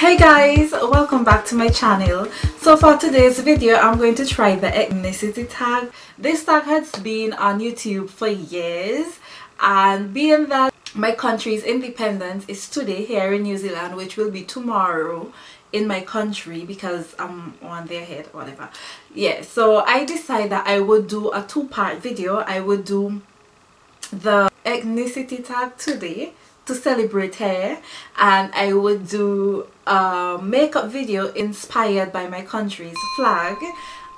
hey guys welcome back to my channel. So for today's video i'm going to try the ethnicity tag. This tag has been on youtube for years and being that my country's independence is today here in new zealand which will be tomorrow in my country because i'm on their head whatever. Yeah so i decided that i would do a two-part video. I would do the ethnicity tag today to celebrate her and I would do a makeup video inspired by my country's flag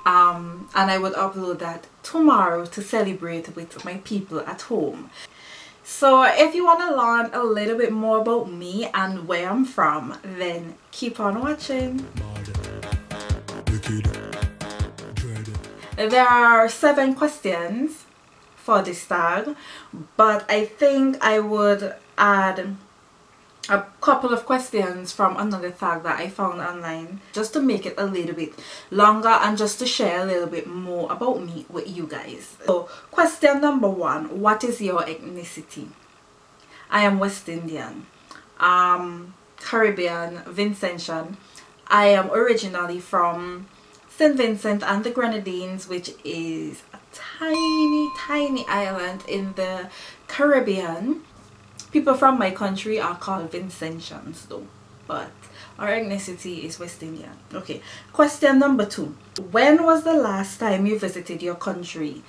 um, and I would upload that tomorrow to celebrate with my people at home. So if you want to learn a little bit more about me and where I'm from then keep on watching. There are seven questions for this tag but I think I would add a couple of questions from another tag that I found online just to make it a little bit longer and just to share a little bit more about me with you guys. So question number one, what is your ethnicity? I am West Indian, um, Caribbean, Vincentian. I am originally from St. Vincent and the Grenadines which is a tiny tiny island in the Caribbean people from my country are called Vincentians though but our ethnicity is West Indian okay question number two when was the last time you visited your country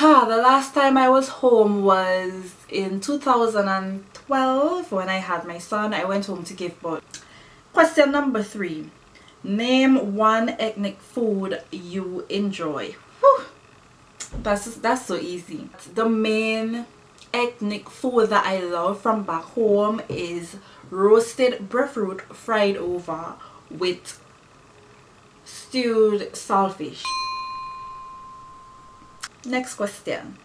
Ah, the last time I was home was in 2012 when I had my son. I went home to give birth. Question number three. Name one ethnic food you enjoy. Whew. That's, that's so easy. The main ethnic food that I love from back home is roasted breadfruit fried over with stewed saltfish. Next question.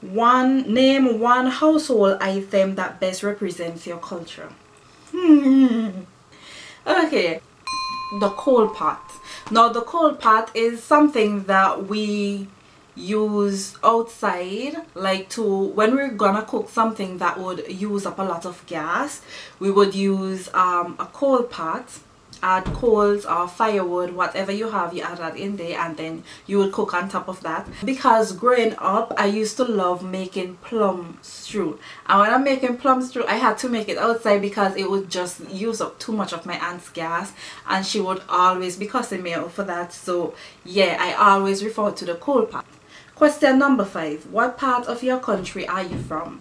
One name one household item that best represents your culture. Hmm. okay, the coal pot. Now the coal pot is something that we use outside like to when we're gonna cook something that would use up a lot of gas we would use um, a coal pot add coals or firewood whatever you have you add that in there and then you would cook on top of that. Because growing up I used to love making plum stew. And when I'm making plum stew I had to make it outside because it would just use up too much of my aunt's gas and she would always be cussing me out for that so yeah I always refer to the coal pot Question number five. What part of your country are you from?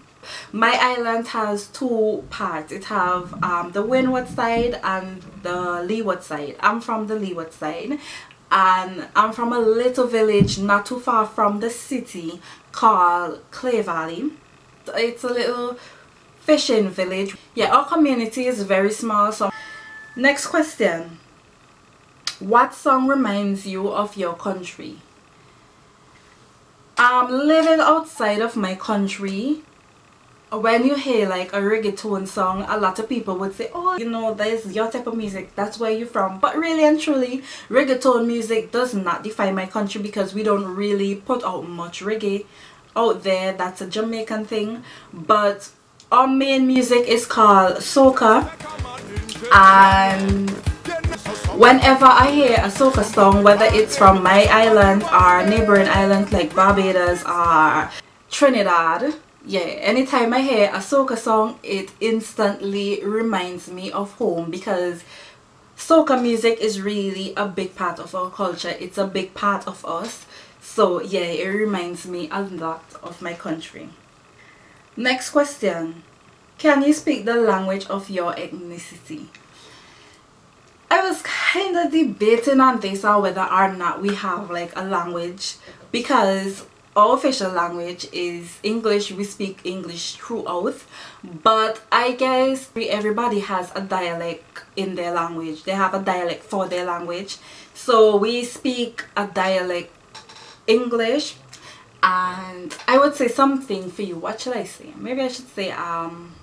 My island has two parts. It have um, the windward side and the leeward side. I'm from the leeward side and I'm from a little village not too far from the city called Clare Valley. It's a little fishing village. Yeah, our community is very small. So next question. What song reminds you of your country? Um living outside of my country. When you hear like a reggaeton song a lot of people would say oh you know that's your type of music. That's where you're from. But really and truly reggaeton music does not define my country because we don't really put out much reggae out there. That's a Jamaican thing. But our main music is called soca. And whenever I hear a soca song whether it's from my island or neighboring islands like Barbados or Trinidad yeah anytime I hear a soca song it instantly reminds me of home because soca music is really a big part of our culture. It's a big part of us. So yeah it reminds me a lot of my country. Next question. Can you speak the language of your ethnicity I was kind of debating on this or whether or not we have like a language because our official language is English. We speak English throughout but I guess everybody has a dialect in their language. They have a dialect for their language. So we speak a dialect English and I would say something for you. What should I say? Maybe I should say um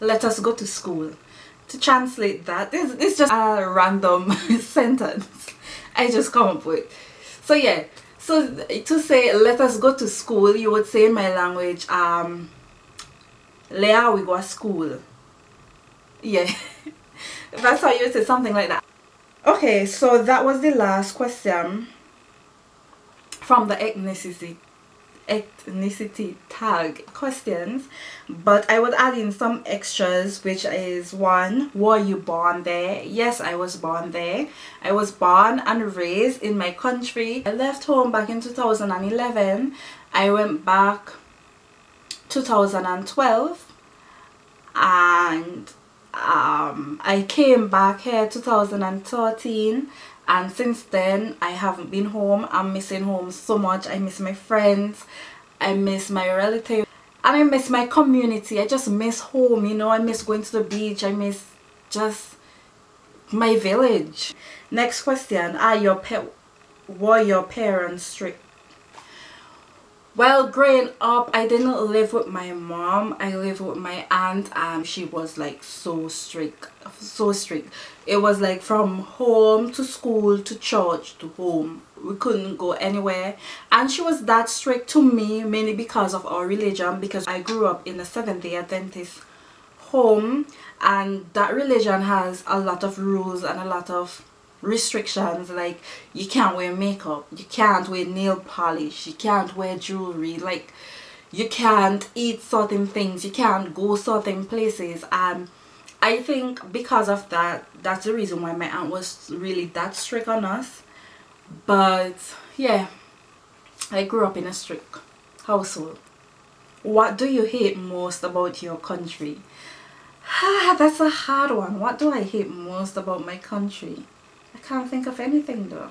let us go to school to translate that this is just a random sentence I just come up with so yeah so to say let us go to school you would say in my language um Leah we go to school. Yeah. That's how you say something like that. Okay, so that was the last question from the ethnicity ethnicity tag questions but I would add in some extras which is one were you born there? Yes I was born there. I was born and raised in my country. I left home back in 2011 I went back 2012 and um, I came back here 2013 and since then I haven't been home. I'm missing home so much. I miss my friends. I miss my relatives. And I miss my community. I just miss home you know. I miss going to the beach. I miss just my village. Next question. Are your pet were your parents strict well growing up i didn't live with my mom. I lived with my aunt and she was like so strict so strict. It was like from home to school to church to home. We couldn't go anywhere. And she was that strict to me mainly because of our religion because i grew up in a seventh day adventist home and that religion has a lot of rules and a lot of restrictions like you can't wear makeup you can't wear nail polish you can't wear jewelry like you can't eat certain things you can't go certain places. And I think because of that that's the reason why my aunt was really that strict on us. But yeah I grew up in a strict household. What do you hate most about your country? That's a hard one. What do I hate most about my country can't think of anything though.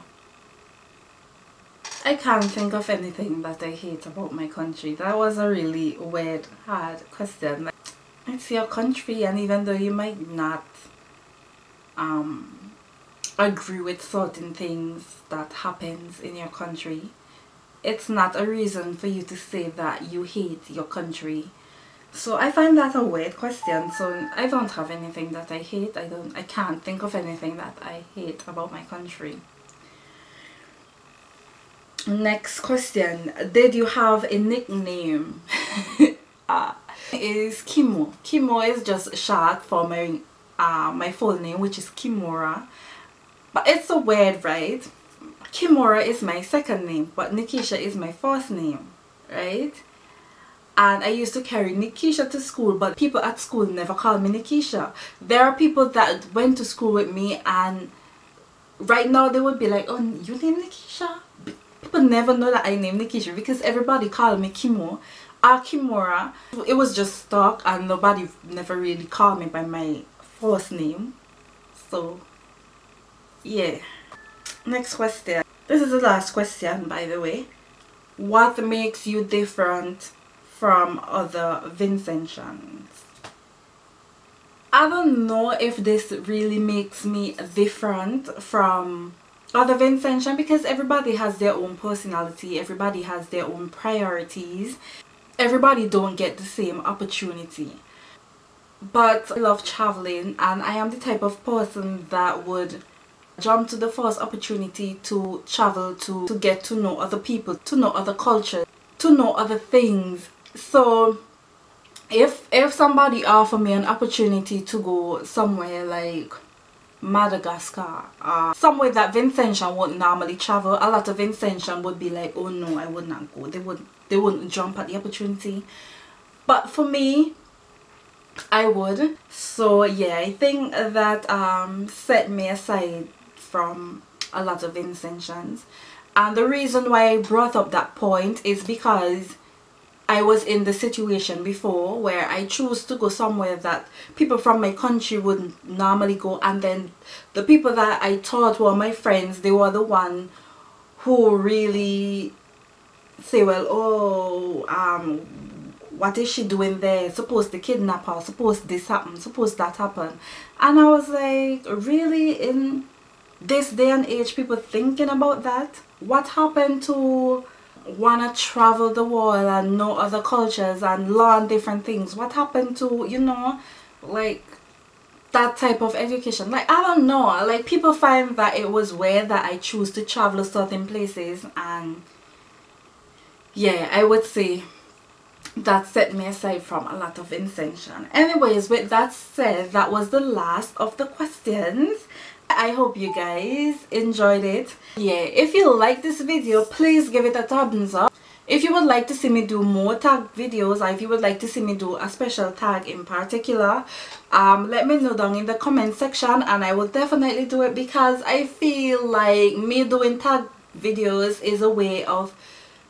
I can't think of anything that I hate about my country. That was a really weird, hard question. It's your country and even though you might not um, agree with certain things that happens in your country, it's not a reason for you to say that you hate your country so I find that a weird question. So I don't have anything that I hate. I don't I can't think of anything that I hate about my country. Next question. Did you have a nickname? uh, is Kimo. Kimo is just short for my uh, my full name which is Kimura. But it's a weird, right? Kimura is my second name but Nikisha is my first name, right? And I used to carry Nikisha to school but people at school never called me Nikisha. There are people that went to school with me and right now they would be like, oh you name Nikisha? People never know that I name Nikisha because everybody called me Kimo or Kimora. It was just stuck and nobody never really called me by my first name. So yeah. Next question. This is the last question by the way. What makes you different from other Vincentians. I don't know if this really makes me different from other Vincentian because everybody has their own personality, everybody has their own priorities, everybody don't get the same opportunity. But I love traveling and I am the type of person that would jump to the first opportunity to travel to, to get to know other people, to know other cultures, to know other things so if if somebody offer me an opportunity to go somewhere like Madagascar uh, somewhere that Vincentian wouldn't normally travel a lot of Vincentian would be like oh no I would not go. They would they wouldn't jump at the opportunity. But for me I would. So yeah I think that um, set me aside from a lot of Vincentians and the reason why I brought up that point is because I was in the situation before where I chose to go somewhere that people from my country wouldn't normally go and then the people that I thought were my friends they were the one who really say well oh um what is she doing there? Suppose the kidnap her suppose this happen suppose that happen. And I was like really? In this day and age people thinking about that? What happened to want to travel the world and know other cultures and learn different things. What happened to you know like that type of education? Like I don't know. Like people find that it was weird that I choose to travel certain places and yeah I would say that set me aside from a lot of Vincentian. Anyways with that said that was the last of the questions I hope you guys enjoyed it. Yeah if you like this video please give it a thumbs up. If you would like to see me do more tag videos or if you would like to see me do a special tag in particular um, let me know down in the comment section and I will definitely do it because I feel like me doing tag videos is a way of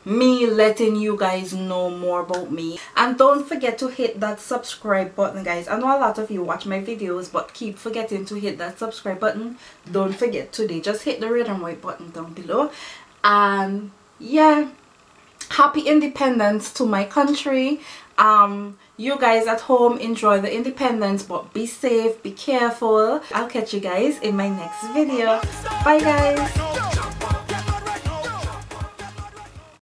me letting you guys know more about me. And don't forget to hit that subscribe button guys. I know a lot of you watch my videos but keep forgetting to hit that subscribe button. Don't forget today just hit the red and white button down below. And yeah happy independence to my country. Um you guys at home enjoy the independence but be safe be careful. I'll catch you guys in my next video. Bye guys